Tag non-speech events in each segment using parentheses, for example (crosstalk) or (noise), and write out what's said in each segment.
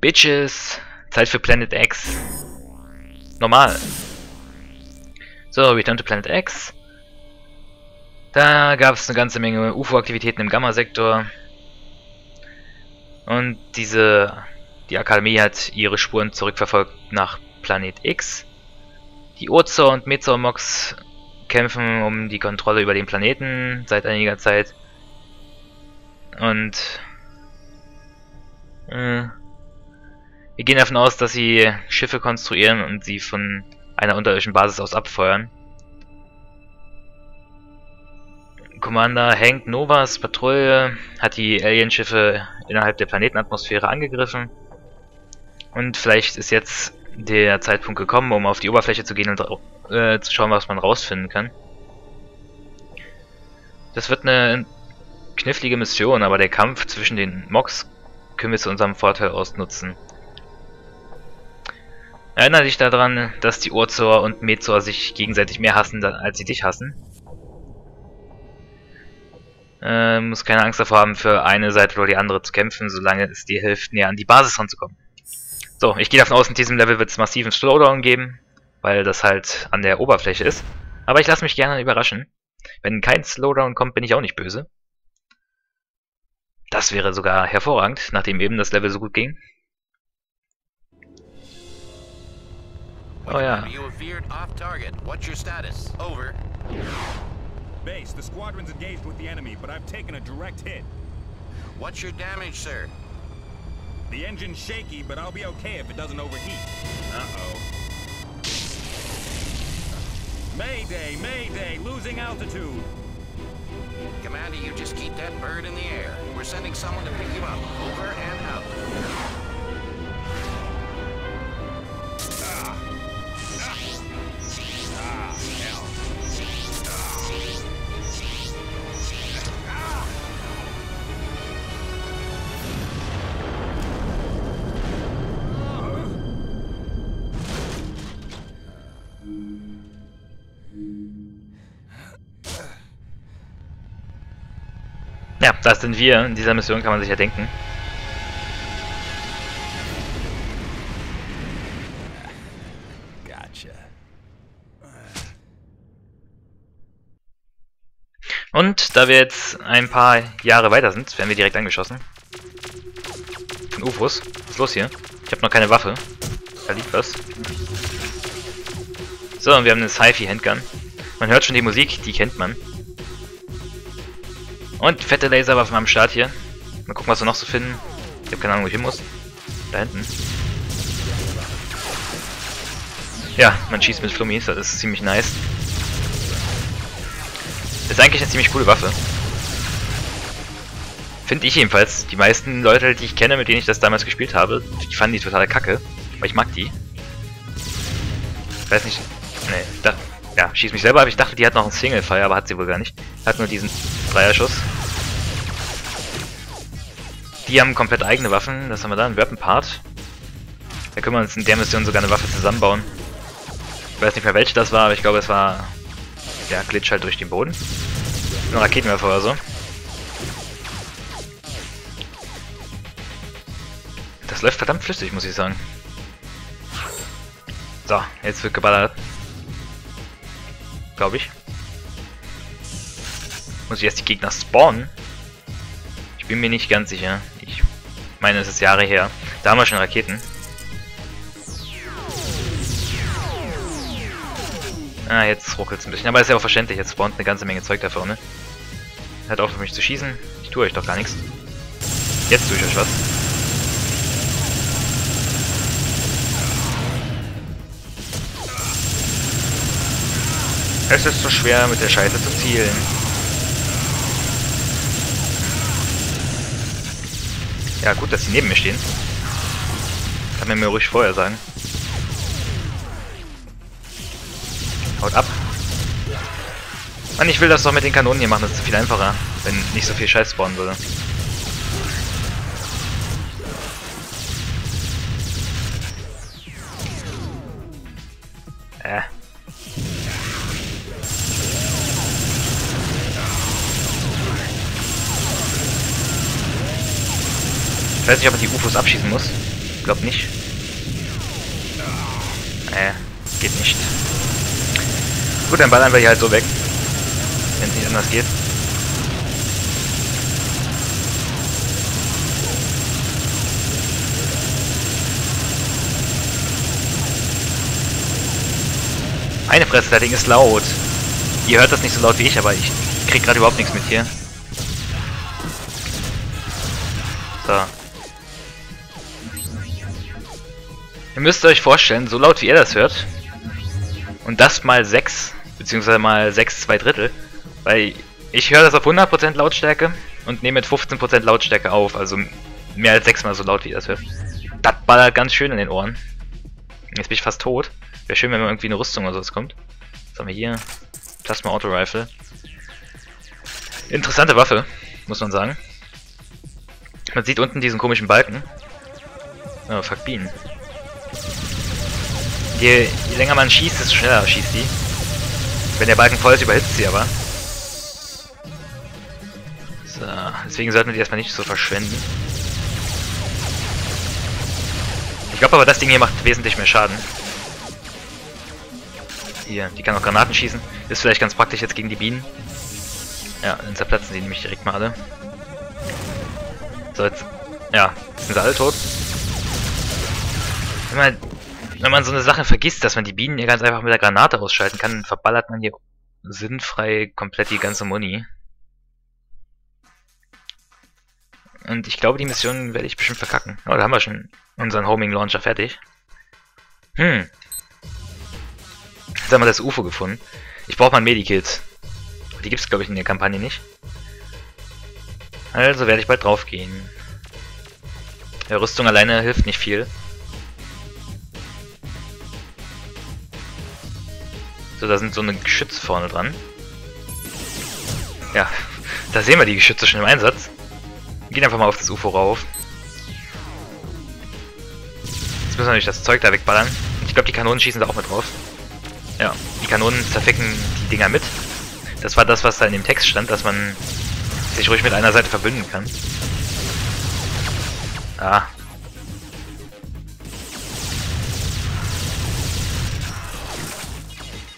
Bitches! Zeit für Planet X. Normal. So, Return to Planet X. Da gab es eine ganze Menge UFO-Aktivitäten im Gamma-Sektor. Und diese, die Akademie hat ihre Spuren zurückverfolgt nach Planet X. Die Urzor und Mezormox kämpfen um die Kontrolle über den Planeten seit einiger Zeit. Und äh, wir gehen davon aus, dass sie Schiffe konstruieren und sie von einer unterirdischen Basis aus abfeuern. Commander Hank Novas Patrouille hat die Alienschiffe innerhalb der Planetenatmosphäre angegriffen. Und vielleicht ist jetzt der Zeitpunkt gekommen, um auf die Oberfläche zu gehen und äh, zu schauen, was man rausfinden kann. Das wird eine knifflige Mission, aber der Kampf zwischen den Mox können wir zu unserem Vorteil ausnutzen. Erinnere dich daran, dass die Urzor und Mezor sich gegenseitig mehr hassen, als sie dich hassen. Äh, muss keine Angst davor haben, für eine Seite oder die andere zu kämpfen, solange es dir hilft, näher an die Basis ranzukommen. So, ich gehe davon aus, in diesem Level wird es massiven Slowdown geben, weil das halt an der Oberfläche ist. Aber ich lasse mich gerne überraschen. Wenn kein Slowdown kommt, bin ich auch nicht böse. Das wäre sogar hervorragend, nachdem eben das Level so gut ging. Oh ja. You have veered off target. What's your status? Over. Base, the squadron's engaged with the enemy, but I've taken a direct hit. What's your damage, sir? The engine's shaky, but I'll be okay if it doesn't overheat. Uh-oh. Mayday, mayday, losing altitude. Commander, you just keep that bird in the air. We're sending someone to pick you up. Over and out. Das sind wir. In dieser Mission kann man sich ja denken. Und da wir jetzt ein paar Jahre weiter sind, werden wir direkt angeschossen. Von UFOs. Was ist los hier? Ich habe noch keine Waffe. Da liegt was. So, und wir haben eine Sci-Fi-Handgun. Man hört schon die Musik, die kennt man. Und fette Laserwaffen am Start hier. Mal gucken, was wir noch so finden. Ich habe keine Ahnung, wo ich hin muss. Da hinten. Ja, man schießt mit Flummis, das ist ziemlich nice. Ist eigentlich eine ziemlich coole Waffe. Finde ich jedenfalls. Die meisten Leute, die ich kenne, mit denen ich das damals gespielt habe, die fanden die total kacke. Aber ich mag die. Ich weiß nicht. Nee, da, ja, schieß mich selber ab. Ich dachte, die hat noch einen Single-Fire, aber hat sie wohl gar nicht. Hat nur diesen Dreierschuss. Die haben komplett eigene Waffen. Was haben wir da? Ein Weapon-Part. Da können wir uns in der Mission sogar eine Waffe zusammenbauen. Ich weiß nicht mehr welche das war, aber ich glaube es war der Glitch halt durch den Boden. Ein Raketenwerfer oder so. Das läuft verdammt flüssig, muss ich sagen. So, jetzt wird geballert. Glaube ich. Muss ich erst die Gegner spawnen? Ich bin mir nicht ganz sicher. Ich meine, es ist Jahre her. Da haben wir schon Raketen. Ah, jetzt ruckelt es ein bisschen. Aber ist ja auch verständlich. Jetzt spawnt eine ganze Menge Zeug da vorne. Hört auf, für mich zu schießen. Ich tue euch doch gar nichts. Jetzt tue ich euch was. Es ist so schwer, mit der Scheiße zu zielen. Ja, gut, dass sie neben mir stehen. Kann man mir ruhig vorher sagen. Haut ab. Mann, ich will das doch mit den Kanonen hier machen, das ist viel einfacher, wenn nicht so viel Scheiß spawnen würde. Weiß nicht, ob man die UFOs abschießen muss. Ich glaube nicht. Äh, geht nicht. Gut, dann ballern wir hier halt so weg. Wenn es nicht anders geht. Eine Fresse, das Ding ist laut. Ihr hört das nicht so laut wie ich, aber ich krieg gerade überhaupt nichts mit hier. Ihr müsst euch vorstellen, so laut wie ihr das hört, und das mal 6, beziehungsweise mal 6 2 Drittel, weil ich höre das auf 100% Lautstärke und nehme mit 15% Lautstärke auf, also mehr als 6 mal so laut wie ihr das hört. Das ballert ganz schön in den Ohren. Jetzt bin ich fast tot. Wäre schön, wenn mal irgendwie eine Rüstung oder sowas kommt. Was haben wir hier? Plasma Auto Rifle. Interessante Waffe, muss man sagen. Man sieht unten diesen komischen Balken. Oh, fuck Bienen. Je, je länger man schießt, desto schneller schießt die. Wenn der Balken voll ist, überhitzt sie aber. So, deswegen sollten wir die erstmal nicht so verschwenden. Ich glaube aber, das Ding hier macht wesentlich mehr Schaden. Hier, die kann auch Granaten schießen. Ist vielleicht ganz praktisch jetzt gegen die Bienen. Ja, dann zerplatzen die nämlich direkt mal alle. So, jetzt... Ja, sind sie alle tot. Man, wenn man so eine Sache vergisst, dass man die Bienen hier ganz einfach mit der Granate ausschalten kann, dann verballert man hier sinnfrei komplett die ganze Muni. Und ich glaube, die Mission werde ich bestimmt verkacken. Oh, da haben wir schon unseren Homing Launcher fertig. Hm, Jetzt haben wir das UFO gefunden. Ich brauche mal ein Medikit. Die gibt es, glaube ich, in der Kampagne nicht. Also werde ich bald drauf gehen. Ja, Rüstung alleine hilft nicht viel. So, da sind so eine Geschütze vorne dran. Ja, (laughs) da sehen wir die Geschütze schon im Einsatz. Wir gehen einfach mal auf das UFO rauf. Jetzt müssen wir natürlich das Zeug da wegballern. Ich glaube, die Kanonen schießen da auch mit drauf. Ja, die Kanonen zerficken die Dinger mit. Das war das, was da in dem Text stand, dass man sich ruhig mit einer Seite verbünden kann. Ah.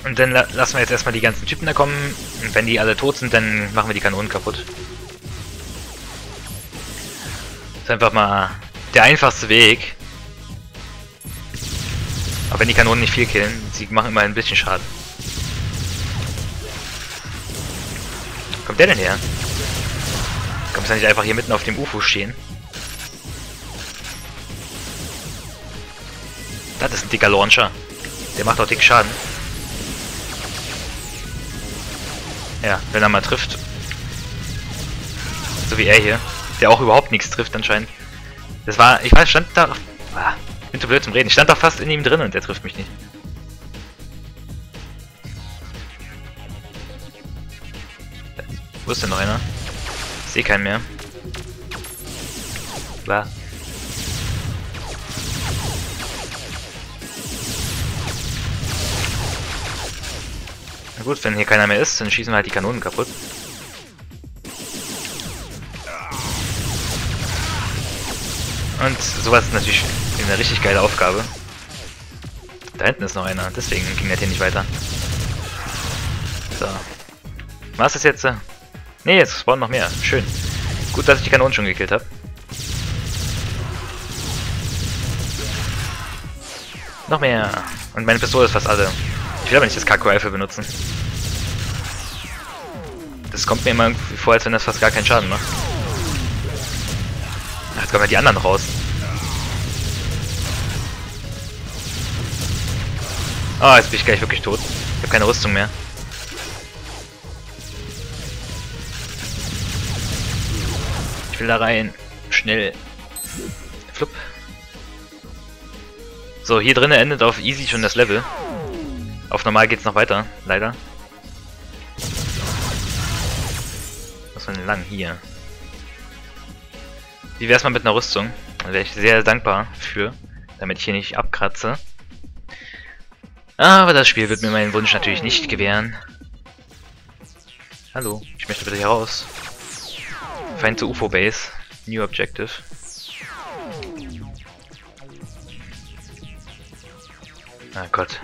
Und dann la lassen wir jetzt erstmal die ganzen Typen da kommen. Und wenn die alle tot sind, dann machen wir die Kanonen kaputt. Das ist einfach mal der einfachste Weg. Aber wenn die Kanonen nicht viel killen, sie machen immer ein bisschen Schaden. Kommt der denn her? Kommt er nicht einfach hier mitten auf dem UFO stehen? Das ist ein dicker Launcher. Der macht auch dick Schaden. Ja, wenn er mal trifft. So wie er hier. Der auch überhaupt nichts trifft anscheinend. Das war, ich weiß, stand da... Ah, bin zu blöd zum Reden. Ich stand doch fast in ihm drin und der trifft mich nicht. Wo ist denn noch einer? Ich sehe keinen mehr. Klar. Na gut, wenn hier keiner mehr ist, dann schießen wir halt die Kanonen kaputt. Und sowas ist natürlich eine richtig geile Aufgabe. Da hinten ist noch einer, deswegen ging der hier nicht weiter. So. Was ist jetzt? Ne, jetzt spawnen noch mehr. Schön. Gut, dass ich die Kanonen schon gekillt habe. Noch mehr. Und meine Pistole ist fast alle. Ich will aber nicht das Kaku-Rifle benutzen. Das kommt mir immer irgendwie vor, als wenn das fast gar keinen Schaden macht. Ach, jetzt kommen ja die anderen raus. Ah, oh, jetzt bin ich gleich wirklich tot. Ich habe keine Rüstung mehr. Ich will da rein. Schnell. Flupp. So, hier drinnen endet auf easy schon das Level. Auf normal geht's noch weiter, leider. Was war denn lang? Hier. Wie wär's mal mit einer Rüstung? Da wäre ich sehr dankbar für, damit ich hier nicht abkratze. Aber das Spiel wird mir meinen Wunsch natürlich nicht gewähren. Hallo, ich möchte bitte hier raus. Find the UFO Base. New Objective. Na Gott.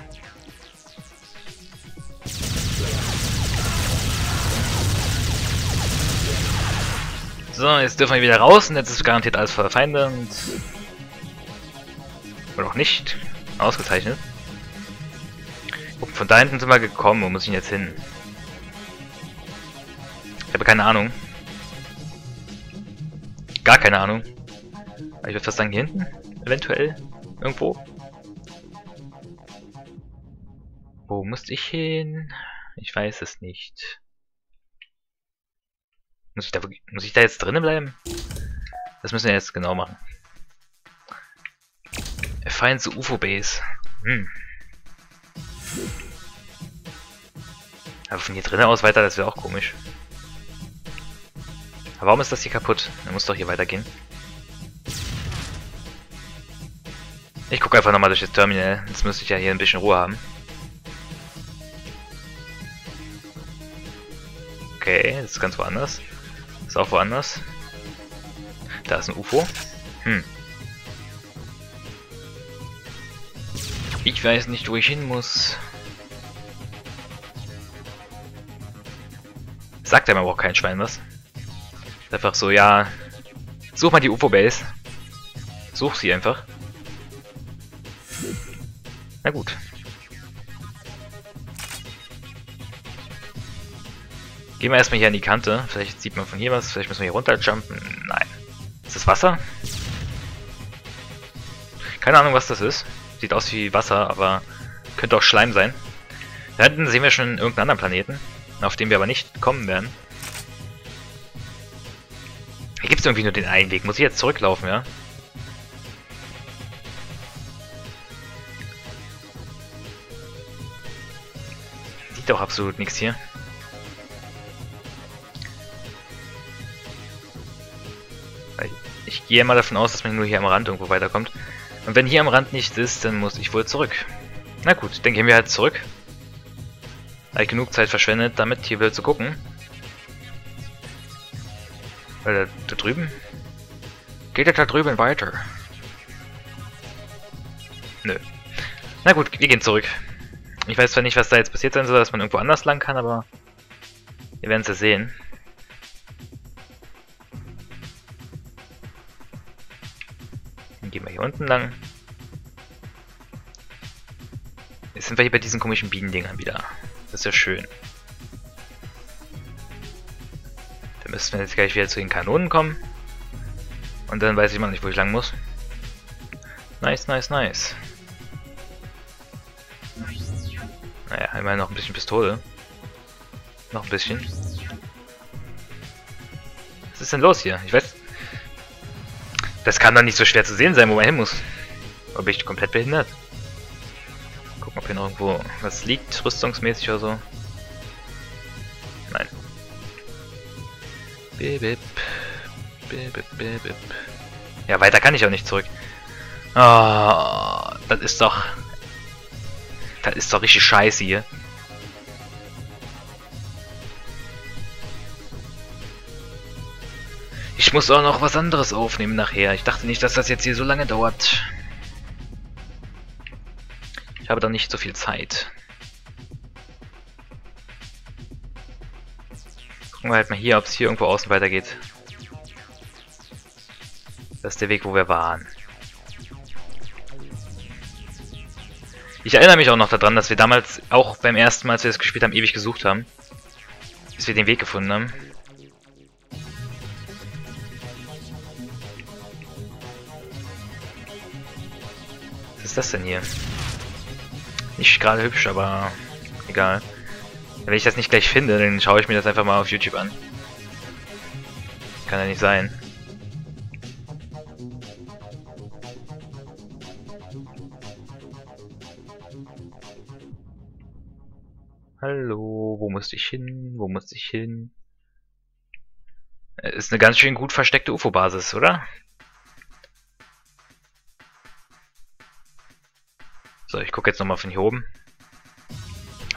So, jetzt dürfen wir wieder raus und jetzt ist garantiert alles voller Feinde und... Oder auch nicht. Ausgezeichnet. Guck, von da hinten sind wir gekommen. Wo muss ich denn jetzt hin? Ich habe keine Ahnung. Gar keine Ahnung. Ich würde fast sagen, hier hinten? Eventuell? Irgendwo? Wo musste ich hin? Ich weiß es nicht. Muss ich da, muss ich da jetzt drinnen bleiben? Das müssen wir jetzt genau machen. Feind zu UFO-Base. Hm. Aber von hier drinnen aus weiter, das wäre auch komisch. Aber warum ist das hier kaputt? Dann muss doch hier weitergehen. Ich gucke einfach nochmal durch das Terminal. Jetzt müsste ich ja hier ein bisschen Ruhe haben. Okay, das ist ganz woanders. Auch woanders. Da ist ein UFO. Hm. Ich weiß nicht, wo ich hin muss. Sagt einem aber auch kein Schwein was. Einfach so, ja. Such mal die UFO-Base. Such sie einfach. Na gut. Gehen wir erstmal hier an die Kante. Vielleicht sieht man von hier was. Vielleicht müssen wir hier runterjumpen. Nein. Ist das Wasser? Keine Ahnung, was das ist. Sieht aus wie Wasser, aber könnte auch Schleim sein. Da hinten sehen wir schon irgendeinen anderen Planeten, auf dem wir aber nicht kommen werden. Hier gibt es irgendwie nur den einen Weg. Muss ich jetzt zurücklaufen, ja? Sieht doch absolut nichts hier. Ich gehe mal davon aus, dass man nur hier am Rand irgendwo weiterkommt. Und wenn hier am Rand nichts ist, dann muss ich wohl zurück. Na gut, dann gehen wir halt zurück. Habe ich genug Zeit verschwendet, damit hier wieder zu gucken. Oder da, da drüben? Geht er da drüben weiter? Nö. Na gut, wir gehen zurück. Ich weiß zwar nicht, was da jetzt passiert sein soll, dass man irgendwo anders lang kann, aber wir werden es ja sehen. Hier unten lang. Jetzt sind wir hier bei diesen komischen Bienendingern wieder. Das ist ja schön. Dann müssen wir jetzt gleich wieder zu den Kanonen kommen. Und dann weiß ich mal nicht, wo ich lang muss. Nice, nice, nice. Naja, immerhin noch ein bisschen Pistole. Noch ein bisschen. Was ist denn los hier? Ich weiß... Das kann doch nicht so schwer zu sehen sein, wo man hin muss. Oder bin ich komplett behindert? Gucken, ob hier noch irgendwo was liegt, rüstungsmäßig oder so. Nein. Bip, bip, bip, bip. Ja, weiter kann ich auch nicht zurück. Oh, das ist doch... Das ist doch richtig scheiße hier. Ich muss auch noch was anderes aufnehmen nachher. Ich dachte nicht, dass das jetzt hier so lange dauert. Ich habe da nicht so viel Zeit. Gucken wir halt mal hier, ob es hier irgendwo außen weitergeht. Das ist der Weg, wo wir waren. Ich erinnere mich auch noch daran, dass wir damals, auch beim ersten Mal, als wir das gespielt haben, ewig gesucht haben. Bis wir den Weg gefunden haben. Ist das denn hier? Nicht gerade hübsch, aber egal. Wenn ich das nicht gleich finde, dann schaue ich mir das einfach mal auf YouTube an. Kann ja nicht sein. Hallo, wo musste ich hin? Wo musste ich hin? Ist eine ganz schön gut versteckte UFO-Basis, oder? So, ich gucke jetzt nochmal von hier oben.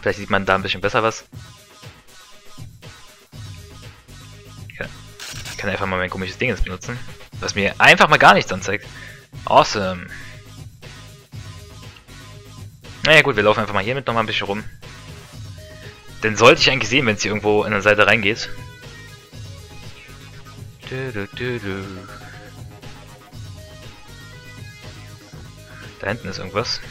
Vielleicht sieht man da ein bisschen besser was. Ich kann einfach mal mein komisches Ding jetzt benutzen, was mir einfach mal gar nichts anzeigt. Awesome. Naja gut, wir laufen einfach mal hiermit nochmal ein bisschen rum. Denn sollte ich eigentlich sehen, wenn es hier irgendwo in der Seite reingeht. Du, du, du, du. Da hinten ist irgendwas.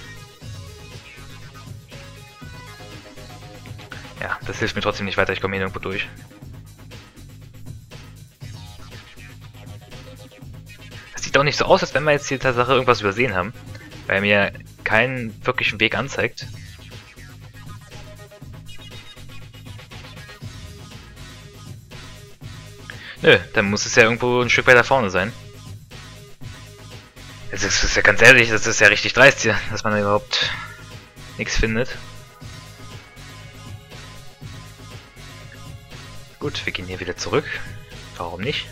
Das hilft mir trotzdem nicht weiter, ich komme hier irgendwo durch. Es sieht auch nicht so aus, als wenn wir jetzt hier Tatsache irgendwas übersehen haben. Weil mir keinen wirklichen Weg anzeigt. Nö, dann muss es ja irgendwo ein Stück weiter vorne sein. Das ist, das ist ja ganz ehrlich, das ist ja richtig dreist hier, dass man da überhaupt nichts findet. Gut, wir gehen hier wieder zurück. Warum nicht?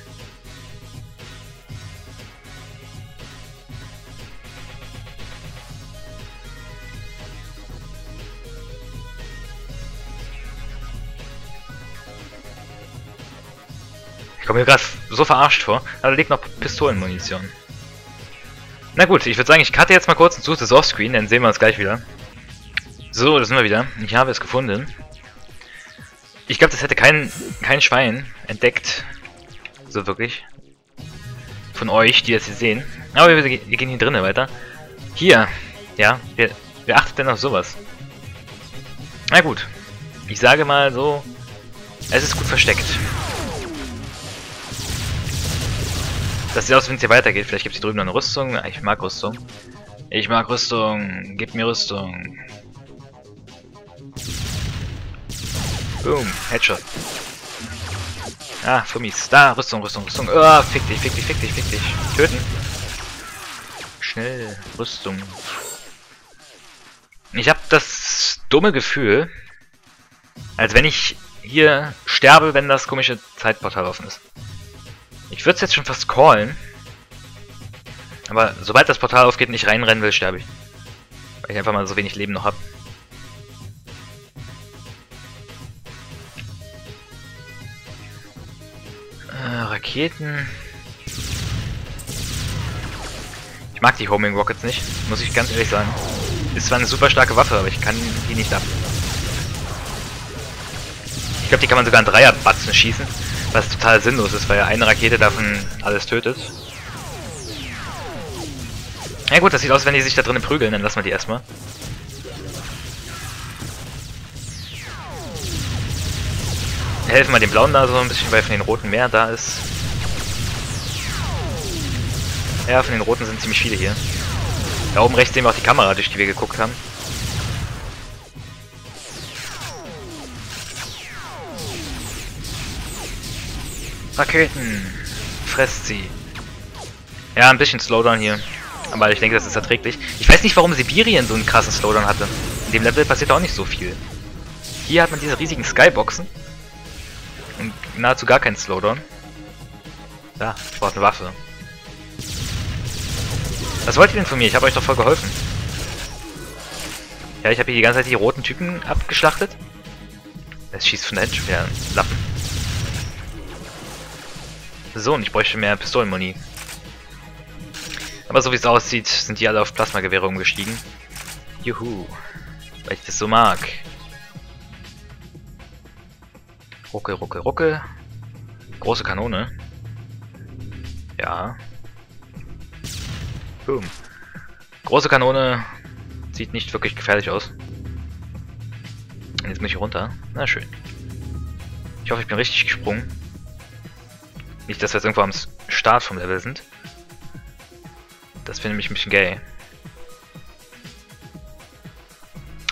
Ich komme mir gerade so verarscht vor. Da liegt noch Pistolenmunition. Na gut, ich würde sagen, ich cutte jetzt mal kurz und suche das Offscreen, dann sehen wir uns gleich wieder. So, da sind wir wieder. Ich habe es gefunden. Ich glaube, das hätte kein, kein Schwein entdeckt. So wirklich. Von euch, die das hier sehen. Aber wir, wir gehen hier drinnen weiter. Hier. Ja, wer, wer achtet denn auf sowas? Na gut. Ich sage mal so, es ist gut versteckt. Das sieht aus, wenn es hier weitergeht. Vielleicht gibt es hier drüben noch eine Rüstung. Ich mag Rüstung. Ich mag Rüstung. Gib mir Rüstung. Boom. Headshot. Ah, Fummis. Da, Rüstung, Rüstung, Rüstung. Oh, fick dich, fick dich, fick dich, fick dich. Töten. Schnell. Rüstung. Ich habe das dumme Gefühl, als wenn ich hier sterbe, wenn das komische Zeitportal offen ist. Ich würde es jetzt schon fast callen. Aber sobald das Portal aufgeht und ich reinrennen will, sterbe ich. Weil ich einfach mal so wenig Leben noch habe. Raketen. Ich mag die Homing Rockets nicht, muss ich ganz ehrlich sagen. Ist zwar eine super starke Waffe, aber ich kann die nicht ab. Ich glaube, die kann man sogar in Dreierbatzen schießen. Was total sinnlos ist, weil eine Rakete davon alles tötet. Ja gut, das sieht aus, wenn die sich da drinnen prügeln, dann lassen wir die erstmal. Helfen wir dem blauen da so ein bisschen, weil von den roten mehr da ist. Ja, von den roten sind ziemlich viele hier. Da oben rechts sehen wir auch die Kamera, durch die wir geguckt haben. Raketen! Fresst sie. Ja, ein bisschen Slowdown hier. Aber ich denke, das ist erträglich. Ich weiß nicht, warum Sibirien so einen krassen Slowdown hatte. In dem Level passiert auch nicht so viel. Hier hat man diese riesigen Skyboxen. Nahezu gar keinen Slowdown. Da, ich brauche eine Waffe. Was wollt ihr denn von mir? Ich habe euch doch voll geholfen. Ja, ich habe hier die ganze Zeit die roten Typen abgeschlachtet. Es schießt von der Hand schon wieder Lappen. So, und ich bräuchte mehr Pistolenmuni. Aber so wie es aussieht, sind die alle auf Plasmagewehre umgestiegen. Juhu. Weil ich das so mag. Rucke, rucke, rucke. Große Kanone. Ja. Boom. Große Kanone. Sieht nicht wirklich gefährlich aus. Jetzt muss ich runter. Na schön. Ich hoffe, ich bin richtig gesprungen. Nicht, dass wir jetzt irgendwo am Start vom Level sind. Das finde ich ein bisschen gay.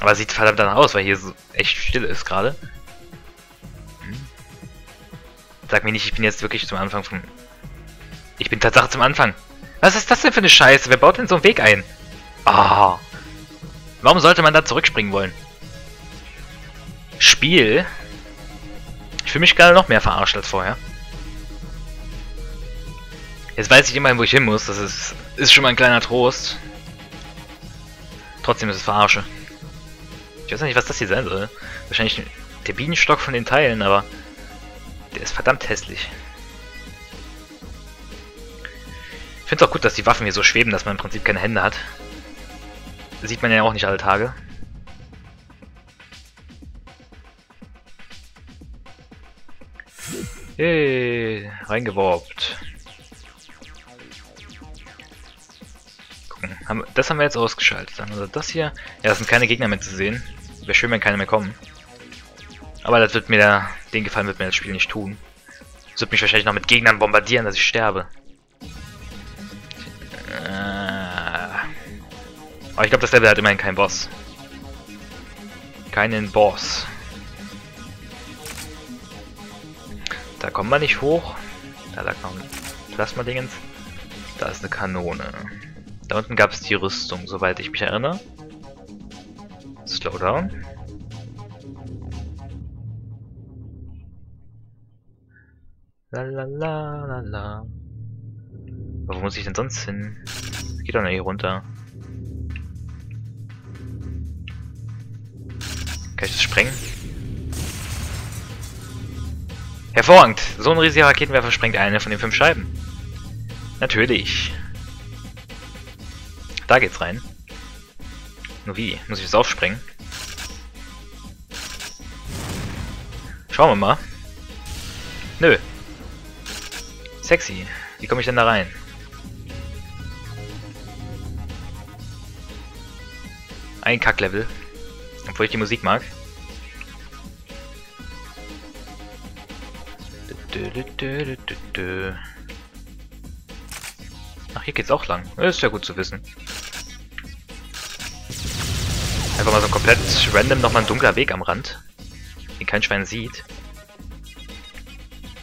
Aber sieht verdammt danach aus, weil hier so echt still ist gerade. Sag mir nicht, ich bin jetzt wirklich zum Anfang vom... Ich bin tatsächlich zum Anfang. Was ist das denn für eine Scheiße? Wer baut denn so einen Weg ein? Ah. Oh. Warum sollte man da zurückspringen wollen? Spiel? Ich fühle mich gerade noch mehr verarscht als vorher. Jetzt weiß ich immerhin, wo ich hin muss. Das ist, ist schon mal ein kleiner Trost. Trotzdem ist es verarsche. Ich weiß nicht, was das hier sein soll. Wahrscheinlich der Bienenstock von den Teilen, aber der ist verdammt hässlich. Ich finde es auch gut, dass die Waffen hier so schweben, dass man im Prinzip keine Hände hat. Das sieht man ja auch nicht alle Tage. Hey, reingeworbt. Gucken, das haben wir jetzt ausgeschaltet. Also das hier, ja, das sind keine Gegner mehr zu sehen. Wäre schön, wenn keine mehr kommen. Aber das wird mir der den Gefallen wird mir das Spiel nicht tun. Es wird mich wahrscheinlich noch mit Gegnern bombardieren, dass ich sterbe. Äh. Aber ich glaube, das Level hat immerhin keinen Boss. Keinen Boss. Da kommen wir nicht hoch. Da lag noch ein Plasma-Dingens. Da ist eine Kanone. Da unten gab es die Rüstung, soweit ich mich erinnere. Slowdown. La la la la la. Aber wo muss ich denn sonst hin? Das geht doch nicht runter. Kann ich das sprengen? Hervorragend! So ein riesiger Raketenwerfer sprengt eine von den fünf Scheiben. Natürlich. Da geht's rein. Nur wie? Muss ich das aufsprengen? Schauen wir mal. Nö. Sexy. Wie komme ich denn da rein? Ein Kacklevel. Obwohl ich die Musik mag. Ach, hier geht's auch lang. Ist ja gut zu wissen. Einfach mal so ein komplett random nochmal ein dunkler Weg am Rand. Den kein Schwein sieht.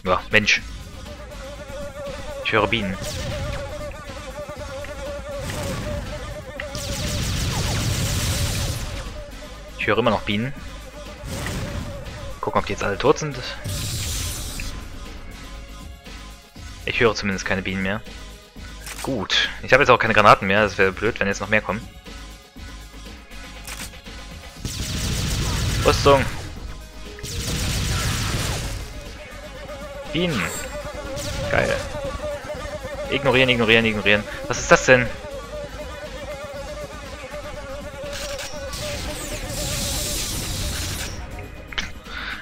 Ja, Mensch. Ich höre Bienen. Ich höre immer noch Bienen. Gucken, ob die jetzt alle tot sind. Ich höre zumindest keine Bienen mehr. Gut. Ich habe jetzt auch keine Granaten mehr. Das wäre blöd, wenn jetzt noch mehr kommen. Rüstung. Bienen. Geil. Ignorieren, ignorieren, ignorieren. Was ist das denn?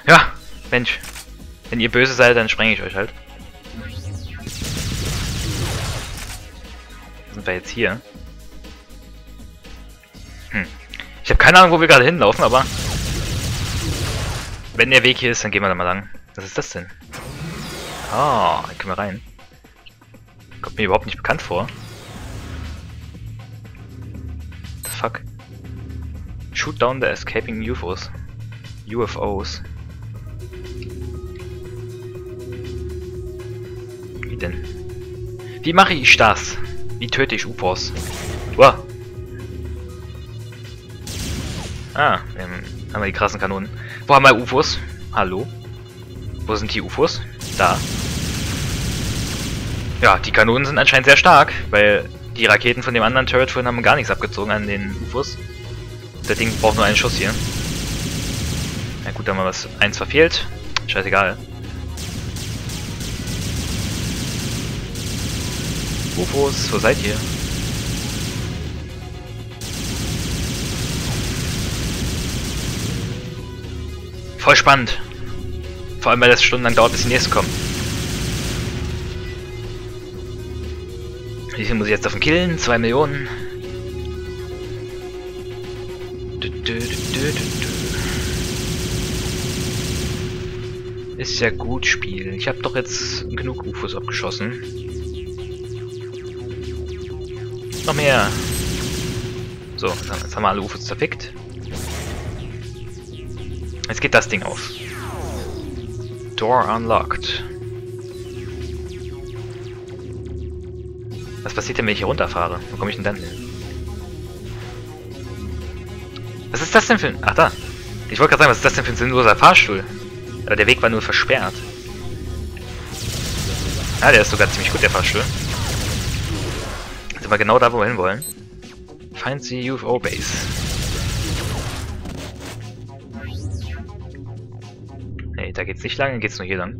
Ja, Mensch. Wenn ihr böse seid, dann sprenge ich euch halt. Sind wir jetzt hier? Hm. Ich habe keine Ahnung, wo wir gerade hinlaufen, aber... Wenn der Weg hier ist, dann gehen wir da mal lang. Was ist das denn? Ah, oh, können wir rein. Kommt mir überhaupt nicht bekannt vor. The fuck? Shoot down the escaping UFOs. UFOs. Wie denn? Wie mache ich das? Wie töte ich UFOs? Wow. Ah, haben wir die krassen Kanonen. Wo haben wir UFOs? Hallo? Wo sind die UFOs? Da. Ja, die Kanonen sind anscheinend sehr stark, weil die Raketen von dem anderen Turret vorhin haben gar nichts abgezogen an den UFOs. Das Ding braucht nur einen Schuss hier. Na gut, da haben wir was eins verfehlt. Scheißegal. UFOs, wo seid ihr? Voll spannend. Vor allem, weil das stundenlang dauert, bis die nächsten kommen. Viel muss ich jetzt davon killen? 2 Millionen. Ist ja gut, Spiel. Ich habe doch jetzt genug UFOs abgeschossen. Noch mehr. So, jetzt haben wir alle UFOs zerfickt. Jetzt geht das Ding auf. Door unlocked. Was passiert denn, wenn ich hier runterfahre? Wo komme ich denn dann hin? Was ist das denn für ein... Ach da. Ich wollte gerade sagen, was ist das denn für ein sinnloser Fahrstuhl? Aber der Weg war nur versperrt. Ah, der ist sogar ziemlich gut, der Fahrstuhl. Sind wir genau da, wo wir hinwollen. Find the UFO Base. Nee, da geht's nicht lang, dann geht's nur hier lang.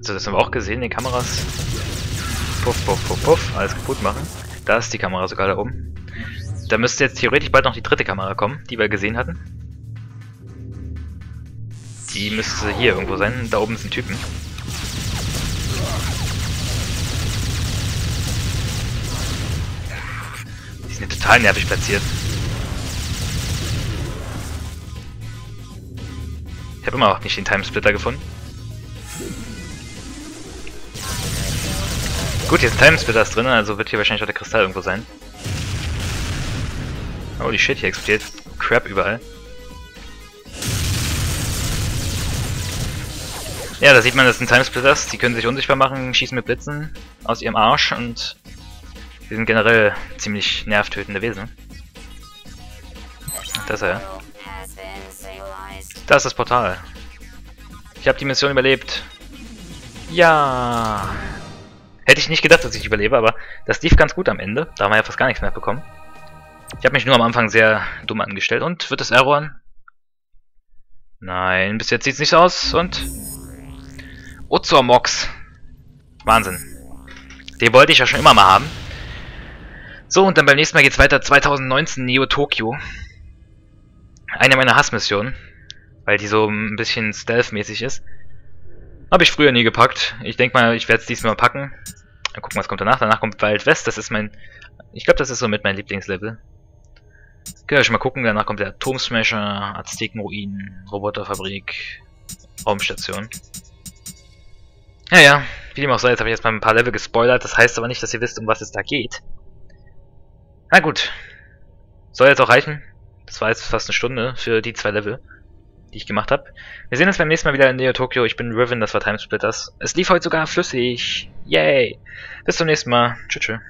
So, das haben wir auch gesehen, die Kameras puff, puff, puff, puff, alles kaputt machen. Da ist die Kamera sogar da oben. Da müsste jetzt theoretisch bald noch die dritte Kamera kommen, die wir gesehen hatten. Die müsste hier irgendwo sein. Da oben sind Typen. Die sind total nervig platziert. Ich habe immer noch nicht den Timesplitter gefunden. Gut, hier sind Timesplitters drin, also wird hier wahrscheinlich auch der Kristall irgendwo sein. Oh, die Shit, hier explodiert Crap überall. Ja, da sieht man, das sind Timesplitters, die können sich unsichtbar machen, schießen mit Blitzen aus ihrem Arsch und die sind generell ziemlich nervtötende Wesen. Das ja. Da ist das Portal. Ich habe die Mission überlebt. Ja. Hätte ich nicht gedacht, dass ich überlebe, aber das lief ganz gut am Ende. Da haben wir ja fast gar nichts mehr bekommen. Ich habe mich nur am Anfang sehr dumm angestellt. Und wird es erroren? Nein, bis jetzt sieht es nicht so aus. Und Ozormox. Wahnsinn. Den wollte ich ja schon immer mal haben. So, und dann beim nächsten Mal geht's weiter. 2019 Neo Tokyo. Eine meiner Hassmissionen. Weil die so ein bisschen stealth-mäßig ist. Habe ich früher nie gepackt. Ich denke mal, ich werde es diesmal packen. Dann gucken, was kommt danach. Danach kommt Wild West. Das ist mein... Ich glaube, das ist so mit mein Lieblingslevel. Können wir schon mal gucken. Danach kommt der Atomsmasher, Aztekenruinen, Roboterfabrik, Raumstation. Ja, ja, wie dem auch sei, jetzt habe ich jetzt mal ein paar Level gespoilert, das heißt aber nicht, dass ihr wisst, um was es da geht. Na gut. Soll jetzt auch reichen. Das war jetzt fast eine Stunde für die zwei Level, die ich gemacht habe. Wir sehen uns beim nächsten Mal wieder in Neo Tokyo. Ich bin Riven, das war Timesplitters. Es lief heute sogar flüssig. Yay. Bis zum nächsten Mal. Tschüss. tschüss.